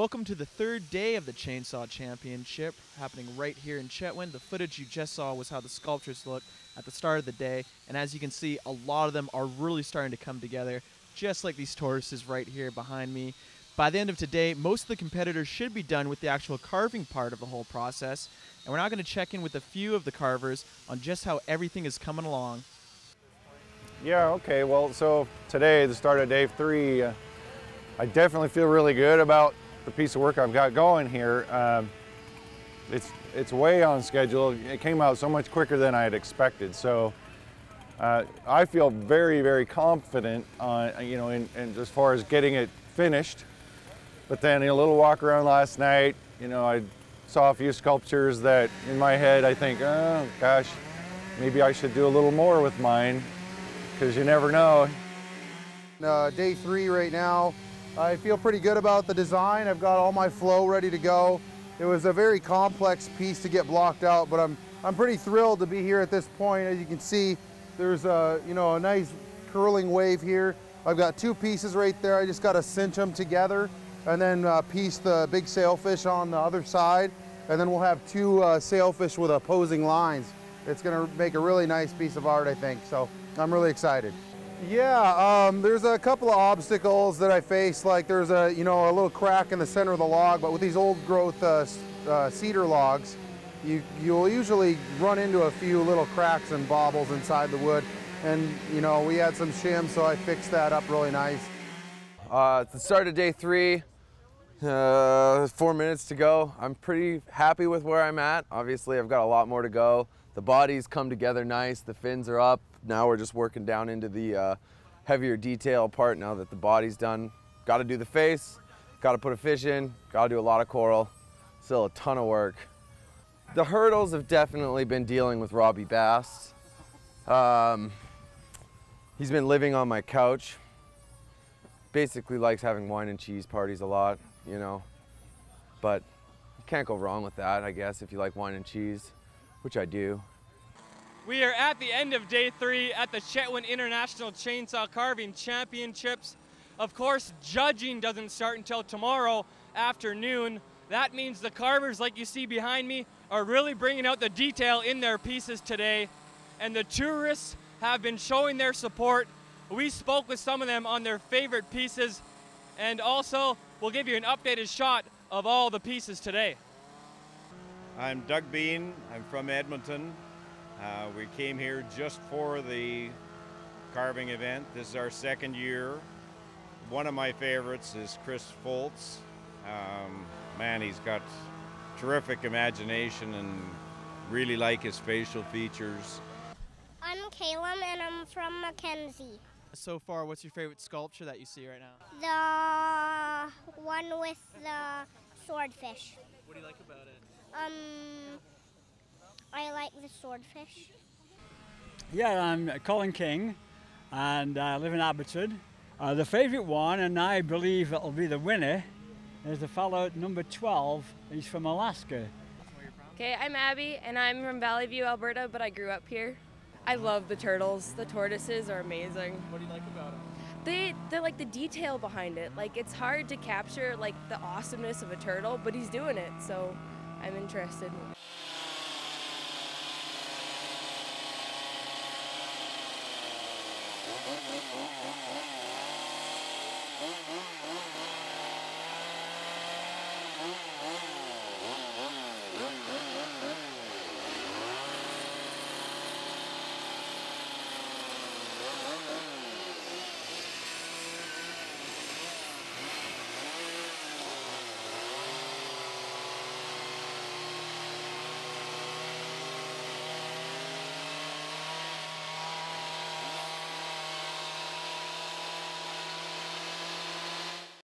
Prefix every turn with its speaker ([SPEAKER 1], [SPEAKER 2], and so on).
[SPEAKER 1] Welcome to the third day of the Chainsaw Championship, happening right here in Chetwynd. The footage you just saw was how the sculptures looked at the start of the day, and as you can see, a lot of them are really starting to come together, just like these tortoises right here behind me. By the end of today, most of the competitors should be done with the actual carving part of the whole process, and we're now going to check in with a few of the carvers on just how everything is coming along.
[SPEAKER 2] Yeah, okay. Well, so today, the start of day three, uh, I definitely feel really good about the piece of work I've got going here. Um, it's it's way on schedule. It came out so much quicker than I had expected. So uh, I feel very, very confident on you know in, in as far as getting it finished. But then a little walk around last night, you know, I saw a few sculptures that in my head I think, oh gosh, maybe I should do a little more with mine because you never know.
[SPEAKER 3] Uh, day three right now. I feel pretty good about the design. I've got all my flow ready to go. It was a very complex piece to get blocked out, but I'm, I'm pretty thrilled to be here at this point. As you can see, there's a, you know, a nice curling wave here. I've got two pieces right there. I just got to cinch them together and then uh, piece the big sailfish on the other side. And then we'll have two uh, sailfish with opposing lines. It's gonna make a really nice piece of art, I think. So I'm really excited. Yeah, um, there's a couple of obstacles that I face. Like there's a, you know, a little crack in the center of the log, but with these old growth uh, uh, cedar logs, you, you'll usually run into a few little cracks and bobbles inside the wood. And, you know, we had some shim, so I fixed that up really nice.
[SPEAKER 4] Uh, it's the start of day three. Uh, four minutes to go. I'm pretty happy with where I'm at. Obviously, I've got a lot more to go. The bodies come together nice. The fins are up. Now we're just working down into the uh, heavier detail part now that the body's done. Got to do the face. Got to put a fish in. Got to do a lot of coral. Still a ton of work. The hurdles have definitely been dealing with Robbie Bass. Um, he's been living on my couch. Basically likes having wine and cheese parties a lot you know. But you can't go wrong with that, I guess, if you like wine and cheese, which I do.
[SPEAKER 5] We are at the end of day three at the Chetwynd International Chainsaw Carving Championships. Of course, judging doesn't start until tomorrow afternoon. That means the carvers, like you see behind me, are really bringing out the detail in their pieces today. And the tourists have been showing their support. We spoke with some of them on their favorite pieces. And also, we'll give you an updated shot of all the pieces today.
[SPEAKER 6] I'm Doug Bean. I'm from Edmonton. Uh, we came here just for the carving event. This is our second year. One of my favorites is Chris Foltz. Um, man, he's got terrific imagination and really like his facial features.
[SPEAKER 7] I'm Caleb and I'm from Mackenzie.
[SPEAKER 1] So far, what's your favorite sculpture that you see right now?
[SPEAKER 7] The one with the swordfish.
[SPEAKER 1] What do you like about it?
[SPEAKER 7] Um, I like the swordfish.
[SPEAKER 8] Yeah, I'm Colin King, and I live in Abbotsford. Uh, the favourite one, and I believe it'll be the winner, is the fellow number 12. He's from Alaska.
[SPEAKER 9] Okay, I'm Abby, and I'm from Valley View, Alberta, but I grew up here. I love the turtles. The tortoises are amazing.
[SPEAKER 1] What do you like about them?
[SPEAKER 9] They they're like the detail behind it. Like it's hard to capture like the awesomeness of a turtle, but he's doing it. So I'm interested.